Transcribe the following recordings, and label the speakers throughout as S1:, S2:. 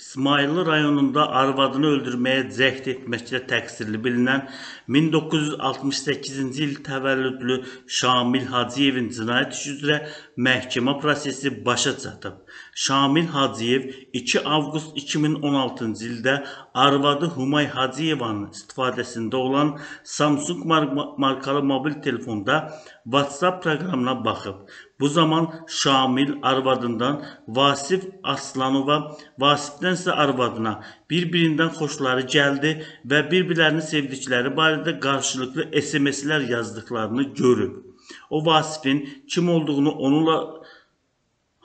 S1: İsmayıllı rayonunda arvadını öldürməyə cəhd etməklə təqsirli bilinən 1968-ci il təvəllüdlü Şamil Hacıyevin cinayət işi üzrə məhkəmə prosesi başa çatıb. Şamil Hacıyev 2 avqust 2016-cı ildə arvadı Humay Hacıyevanın istifadəsində olan Samsung mar- markalı mobil telefonda WhatsApp proqramına baxıb. Bu zaman Şamil arvadından Vasif Aslanova, Vasifdən isə arvadına bir-birindən xoşları gəldi və bir-birlərini sevdikləri barədə qarşılıqlı SMS-lər yazdıqlarını görüb. O Vasifin kim olduğunu onunla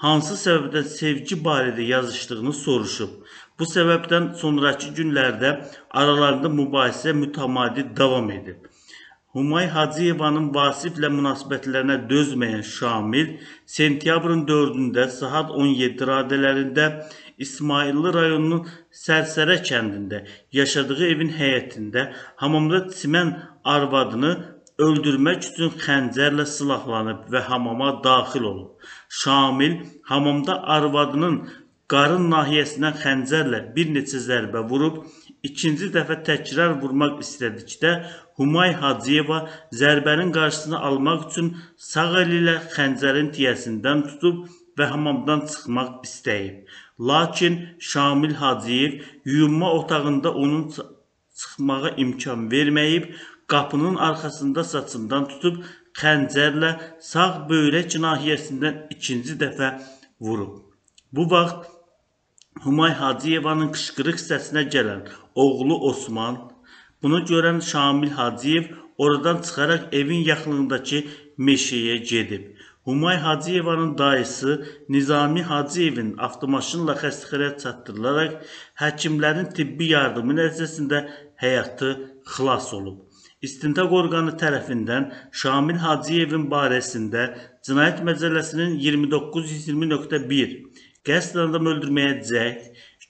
S1: hansı səbəbdən sevgi barədə yazışdığını soruşub. Bu səbəbdən sonrakı günlərdə aralarında mübahisə mütəmadi davam edib. Humay Hacıyevanın Vasiflə münasibətlərinə dözməyən Şamil sentyabrın 4-də saat 17 radələrində İsmayıllı rayonunun Sərsərə kəndində yaşadığı evin həyətində hamamda çimən arvadını öldürmək üçün xəncərlə silahlanıb və hamama daxil olub. Şamil hamamda arvadının qarın nahiyəsindən xəncərlə bir neçə zərbə vurub, ikinci dəfə təkrar vurmaq istədikdə Humay Hacıyeva zərbənin qarşısını almaq üçün sağ əli ilə xəncərin tiyəsindən tutub və hamamdan çıxmaq istəyib. Lakin Şamil Hacıyev yuyunma otağında onun çıxmağa imkan verməyib, qapının arxasında saçından tutub xəncərlə sağ böyrək nahiyəsindən ikinci dəfə vurub. Bu vaxt Humay Hacıyevanın qışqırıq səsinə gələn oğlu Osman, bunu görən Şamil Hacıyev oradan çıxaraq evin yaxınlığındakı meşəyə gedib. Humay Hacıyevanın dayısı Nizami Hacıyevin avtomaşınla xəstəxanaya çatdırılaraq həkimlərin tibbi yardımı nəticəsində həyatı xilas olub. İstintaq orqanı tərəfindən Şamil Hacıyevin barəsində Cinayət Məcəlləsinin 2920.1 qəsd adam öldürməyə cəhd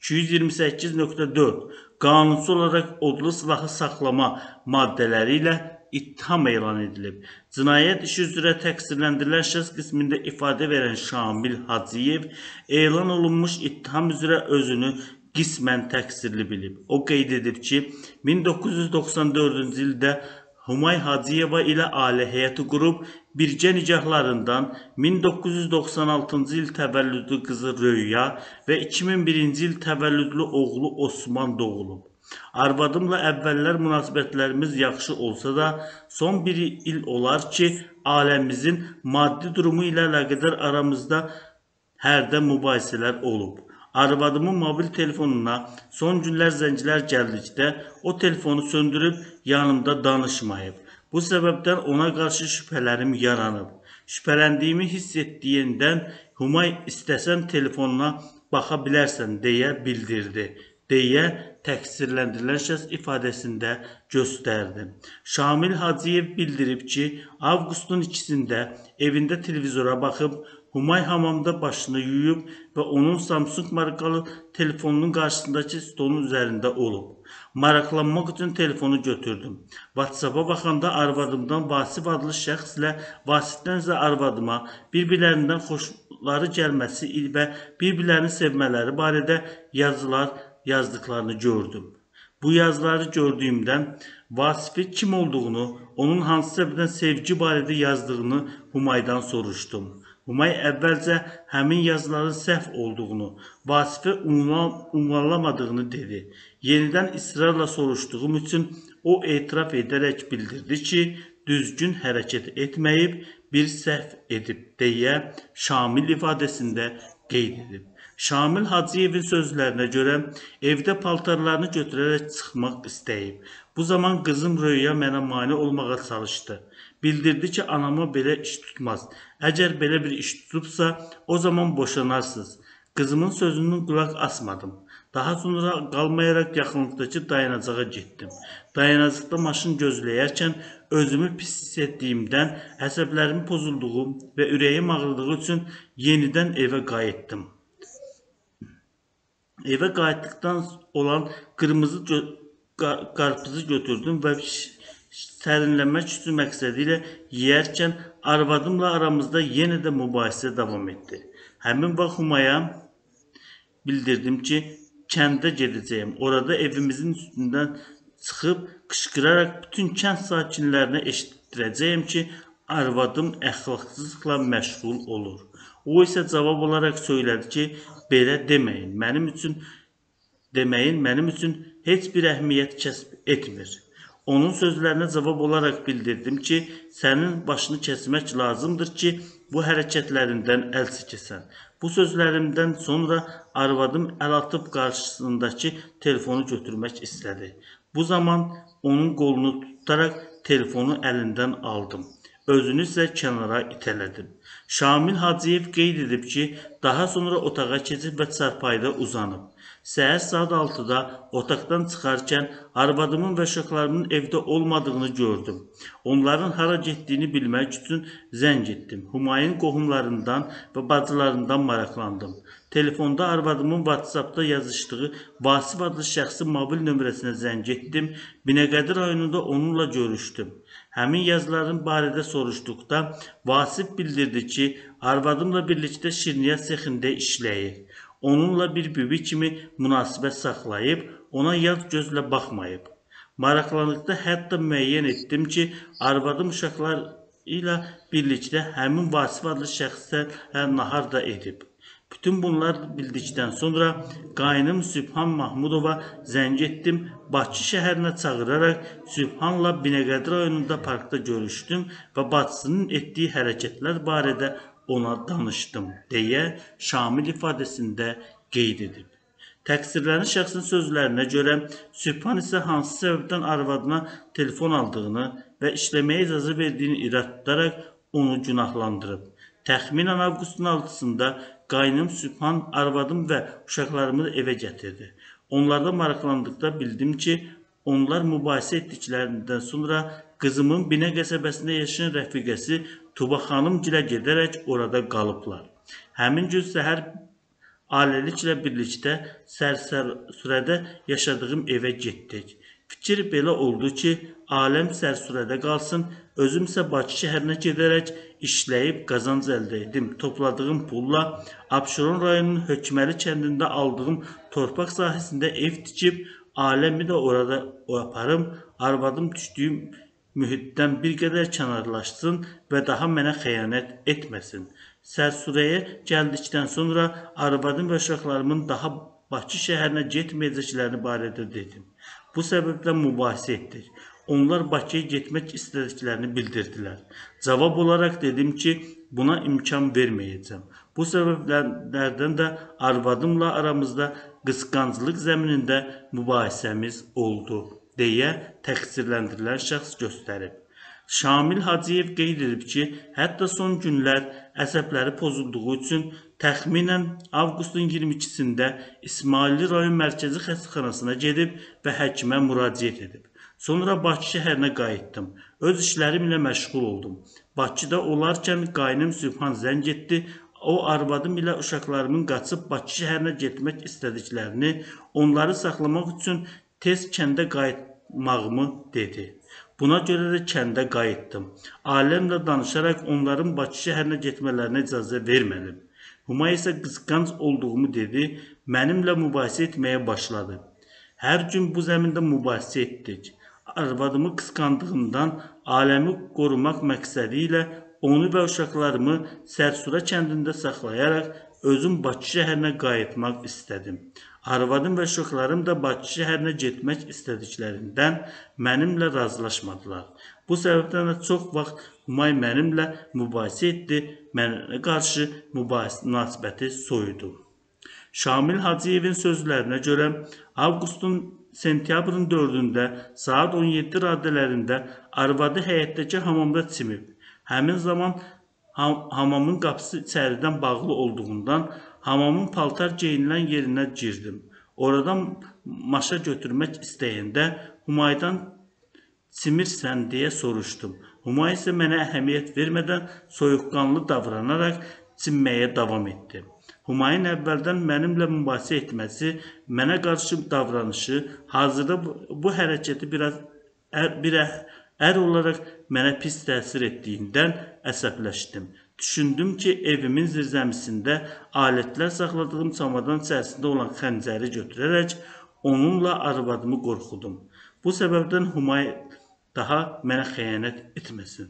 S1: 228.4 qanunsuz olaraq odlu silahı saxlama maddələri ilə ittiham elan edilib. Cinayət işi üzrə təqsirləndirilən şəxs qismində ifadə verən Şamil Hacıyev elan olunmuş ittiham üzrə özünü qismən təqsirli bilib. O qeyd edib ki, 1994-cü ildə Humay Hacıyeva ilə ailə həyatı qurub, birgə nikahlarından 1996-cı il təvəllüdlü qızı Röya və 2001-ci il təvəllüdlü oğlu Osman doğulub. Arvadımla əvvəllər münasibətlərimiz yaxşı olsa da, son bir il olar ki, ailəmizin maddi durumu ilə əlaqədar aramızda hərdən mübahisələr olub. Arvadımın mobil telefonuna son günlər zənglər gəldikdə o telefonu söndürüb yanımda danışmayıb. Bu səbəbdən ona qarşı şübhələrim yaranıb. Şübhələndiyimi hiss etdiyindən Humay istəsən telefonuna baxa bilərsən deyə bildirdi deyə təqsirləndirilən şəxs ifadəsində göstərdi. Şamil Hacıyev bildirib ki, avqustun 2-sində evində televizora baxıb Humay hamamda başını yuyub və onun Samsung markalı telefonunun qarşısındakı stolun üzərində olub. Maraqlanmaq üçün telefonu götürdüm. WhatsApp-a baxanda arvadımdan Vasif adlı şəxslə Vasifdən isə arvadıma bir-birlərindən xoşları gəlməsi və bir-birlərini sevmələri barədə yazılar yazdıklarını gördüm. Bu yazıları gördüyümdən Vasifi kim olduğunu, onun hansı səbəbdən sevgi barədə yazdığını Humaydan soruşdum. Humay əvvəlcə həmin yazıların səhv olduğunu, Vasifə ünvan, ünvanlamadığını dedi. Yenidən israrla soruşduğum üçün o etiraf edərək bildirdi ki, düzgün hərəkət etməyib, bir səhv edib deyə Şamil ifadəsində qeyd edib. Şamil Hacıyevin sözlərinə görə evdə paltarlarını götürərək çıxmaq istəyib. Bu zaman qızım Röya mənə mane olmağa çalışdı. Bildirdi ki, anama belə iş tutmaz. Əgər belə bir iş tutubsa, o zaman boşanarsınız. Qızımın sözünün qulaq asmadım. Daha sonra qalmayaraq yaxınlıqdakı dayanacağa getdim. Dayanacaqda maşın gözləyərkən özümü pis hiss etdiyimdən əsəblərimin pozulduğu və ürəyim ağrıdığı üçün yenidən evə qayıtdım. Evə qayıtdıqdan olan qırmızı qarpızı götürdüm və sərinləmək üçün məqsədi ilə yeyərkən arvadımla aramızda yenə də mübahisə davam etdi. Həmin vaxt Humaya bildirdim ki, kəndə gedəcəyəm. Orada evimizin üstündən çıxıb qışqıraraq bütün kənd sakinlərinə eşitdirəcəyəm ki, arvadım əxlaqsızlıqla məşğul olur. O isə cavab olaraq söylədi ki, belə deməyin. Mənim üçün deməyin mənim üçün heç bir əhəmiyyət kəsb etmir. Onun sözlərinə cavab olaraq bildirdim ki, sənin başını kəsmək lazımdır ki, bu hərəkətlərindən əl çəkəsən. Bu sözlərimdən sonra arvadım əl atıb qarşısındakı telefonu götürmək istədi. Bu zaman onun qolunu tutaraq telefonu əlindən aldım. Özünü isə kənara itələdim. Şamil Hacıyev qeyd edib ki, daha sonra otağa keçib və çarpayıda uzanıb. Səhər saat 6-da otaqdan çıxarkən arvadımın və uşaqlarımın evdə olmadığını gördüm. Onların hara getdiyini bilmək üçün zəng etdim. Humayun qohumlarından və bacılarından maraqlandım. Telefonda arvadımın WhatsApp-da yazışdığı Vasif adlı şəxsin mobil nömrəsinə zəng etdim. Binəqədi rayonunda onunla görüşdüm. Həmin yazıların barədə soruşduqda Vasif bildirdi ki, arvadımla birlikdə şirniyyat sexində işləyir. Onunla bir bibi kimi münasibət saxlayıb, ona yad gözlə baxmayıb. Maraqlandıqda hətta müəyyən etdim ki, arvadım uşaqlar ilə birlikdə həmin Vasif adlı şəxslə nahar da edib. Bütün bunlar bildikdən sonra qaynım Sübhan Mahmudova zəng etdim. Bakı şəhərinə çağıraraq Sübhanla Binəqədi rayonunda parkda görüşdüm və bacısının etdiyi hərəkətlər barədə ona danışdım deyə Şamil ifadəsində qeyd edib. Təqsirlənən şəxsin sözlərinə görə Sübhan isə hansı səbəbdən arvadına telefon aldığını və işləməyə icazə verdiyini irad tutaraq onu günahlandırıb. Təxminən avqustun 6-sında qaynım Sübhan arvadım və uşaqlarımı evə gətirdi. Onlarda maraqlandıqda bildim ki, onlar mübahisə etdiklərindən sonra qızımın Binə qəsəbəsində yaşayan rəfiqəsi Tuba xanım gilə gedərək orada qalıblar. Həmin gün səhər ailəliklə birlikdə sərsərədə yaşadığım evə getdik. Fikir belə oldu ki, aləm sərsürədə qalsın, özüm isə Bakı şəhərinə gedərək işləyib qazanc əldə edim. Topladığım pulla Abşeron rayonunun Hökməli kəndində aldığım torpaq sahəsində ev tikib, aləmi də orada aparım, arvadım düşdüyüm mühitdən bir qədər kənarlaşsın və daha mənə xəyanət etməsin. Sərsürəyə gəldikdən sonra arvadım və uşaqlarımın daha Bakı şəhərinə getməyəcəklərini barədə dedim. Bu səbəblə mübahisə etdik. Onlar Bakıya getmək istədiklərini bildirdilər. Cavab olaraq dedim ki, buna imkan verməyəcəm. Bu səbəblərdən də arvadımla aramızda qısqanclıq zəminində mübahisəmiz oldu, deyə təqsirləndirilən şəxs göstərib. Şamil Hacıyev qeyd edib ki, hətta son günlər əsəbləri pozulduğu üçün təxminən avqustun 22-sində İsmailli rayon mərkəzi xəstəxanasına gedib və həkimə müraciət edib. Sonra Bakı şəhərinə qayıtdım. Öz işlərim ilə məşğul oldum. Bakıda olarkən qaynım Sübhan zəng etdi. O arvadım ilə uşaqlarımın qaçıb Bakı şəhərinə getmək istədiklərini, onları saxlamaq üçün tez kəndə qayıtmağımı dedi. Buna görə də kəndə qayıtdım. Aləmlə danışaraq onların Bakı şəhərinə getmələrinə icazə vermədim. Humay isə qısqanc olduğumu dedi, mənimlə mübahisə etməyə başladı. Hər gün bu zəmində mübahisə etdik. Arvadımı qısqandığımdan aləmi qorumaq məqsədi ilə onu və uşaqlarımı Sərsura kəndində saxlayaraq özüm Bakı şəhərinə qayıtmaq istədim. Arvadım və uşaqlarım da Bakı şəhərinə getmək istədiklərindən mənimlə razılaşmadılar. Bu səbəbdən də çox vaxt Humay mənimlə mübahisə etdi, mənə qarşı mübahisə münasibəti soyudu. Şamil Hacıyevin sözlərinə görə avqustun sentyabrın 4-də saat 17 radələrində arvadı həyətdəki hamamda çimib. Həmin zaman ham hamamın qapısı içəridən bağlı olduğundan hamamın paltar geyinilən yerinə girdim. Oradan maşa götürmək istəyəndə Humaydan simirsən deyə soruşdum. Humay isə mənə əhəmiyyət vermədən soyuqqanlı davranaraq çimməyə davam etdi. Humayın əvvəldən mənimlə mübahisə etməsi, mənə qarşı davranışı, hazırda bu hərəkəti biraz ər, bir ər olaraq mənə pis təsir etdiyindən əsəbləşdim. Düşündüm ki, evimin zirzəmisində alətlər saxladığım çamadan içərisində olan xəncəri götürərək onunla arvadımı qorxudum. Bu səbəbdən Humay daha mənə xəyanət etməsin.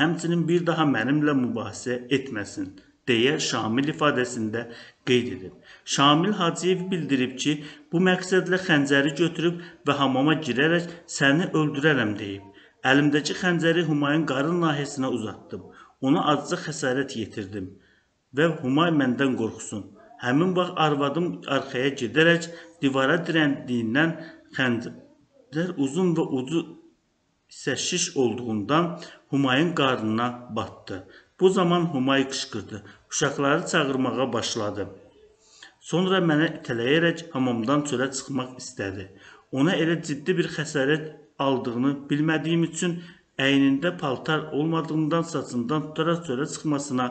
S1: Həmçinin bir daha mənimlə mübahisə etməsin deyə Şamil ifadəsində qeyd edib. Şamil Hacıyev bildirib ki, bu məqsədlə xəncəri götürüb və hamama girərək səni öldürərəm deyib. Əlimdəki xəncəri Humayın qarın nahiyəsinə uzatdım. Ona azca xəsarət yetirdim və Humay məndən qorxsun. Həmin vaxt arvadım arxaya gedərək divara dirəndiyindən xəncər uzun və ucu isə şiş olduğundan Humayın qarnına batdı. Bu zaman Humay qışqırdı. Uşaqları çağırmağa başladı. Sonra mənə itələyərək hamamdan çölə çıxmaq istədi. Ona elə ciddi bir xəsarət aldığını bilmədiyim üçün Əynində paltar olmadığından saçından tutaraq çölə çıxmasına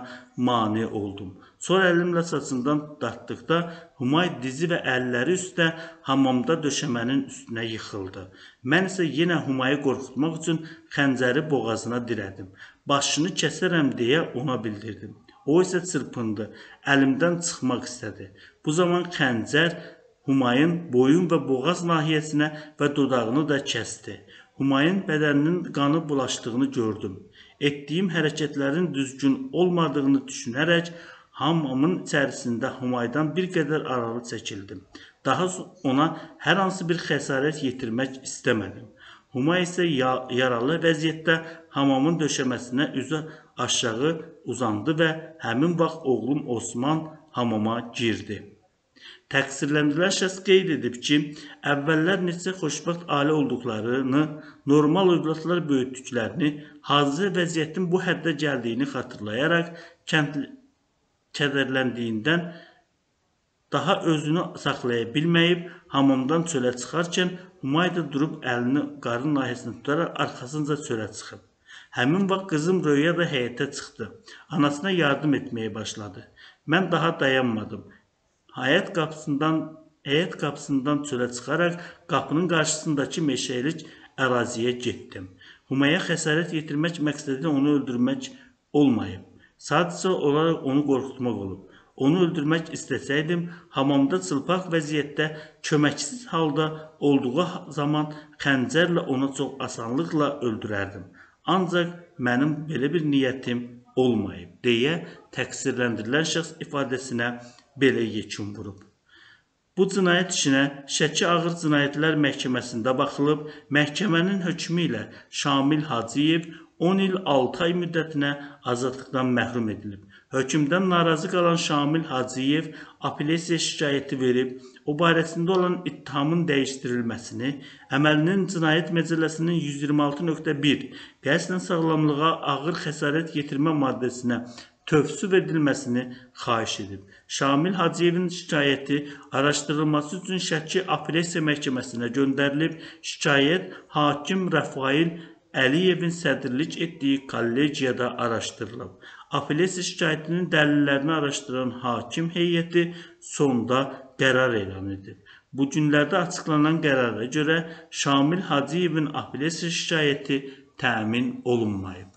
S1: mane oldum. Sonra əlimlə saçından dartdıqda Humay dizi və əlləri üstə hamamda döşəmənin üstünə yıxıldı. Mən isə yenə Humayı qorxutmaq üçün xəncəri boğazına dirədim. Başını kəsərəm deyə ona bildirdim. O isə çırpındı, əlimdən çıxmaq istədi. Bu zaman xəncər Humayın boyun və boğaz nahiyəsinə və dodağını da kəsdi. Humayın bədəninin qanı bulaşdığını gördüm. Etdiyim hərəkətlərin düzgün olmadığını düşünərək hamamın içərisində Humaydan bir qədər aralı çəkildim. Daha ona hər hansı bir xəsarət yetirmək istəmədim. Humay isə yaralı vəziyyətdə hamamın döşəməsinə üzü aşağı uzandı və həmin vaxt oğlum Osman hamama girdi. Təqsirləndirilən şəxs qeyd edib ki, əvvəllər necə xoşbəxt ailə olduqlarını, normal övladlar böyütdüklərini, hazır vəziyyətin bu həddə gəldiyini xatırlayaraq kənd kədərləndiyindən daha özünü saxlaya bilməyib hamamdan çölə çıxarkən Humay da durub əlini qarın nahiyəsində tutaraq arxasınca çölə çıxıb. Həmin vaxt qızım Röya da həyətə çıxdı. Anasına yardım etməyə başladı. Mən daha dayanmadım. Həyət qapısından həyət qapısından çölə çıxaraq qapının qarşısındakı meşəlik əraziyə getdim. Humaya xəsarət yetirmək məqsədilə onu öldürmək olmayıb. Sadəcə olaraq onu qorxutmaq olub. Onu öldürmək istəsəydim, hamamda çılpaq vəziyyətdə köməksiz halda olduğu zaman xəncərlə onu çox asanlıqla öldürərdim. Ancaq mənim belə bir niyyətim olmayıb deyə təqsirləndirilən şəxs ifadəsinə belə yekun vurub. Bu cinayət işinə Şəki Ağır Cinayətlər Məhkəməsində baxılıb, məhkəmənin hökmü ilə Şamil Hacıyev 10 il 6 ay müddətinə azadlıqdan məhrum edilib. Hökmdən narazı qalan Şamil Hacıyev apellyasiya şikayəti verib, o barəsində olan ittihamın dəyişdirilməsini, əməlinin cinayət məcəlləsinin 126.1 qəsdən sağlamlığa ağır xəsarət yetirmə maddəsinə tövsüf edilməsini xahiş edib. Şamil Hacıyevin şikayəti araşdırılması üçün Şəki Apellyasiya Məhkəməsinə göndərilib. Şikayət hakim Rəfail Əliyevin sədrlik etdiyi kollegiyada araşdırılıb. Apellyasiya şikayətinin dəlillərini araşdıran hakim heyəti sonda qərar elan edib. Bu günlərdə açıqlanan qərara görə Şamil Hacıyevin apellyasiya şikayəti təmin olunmayıb.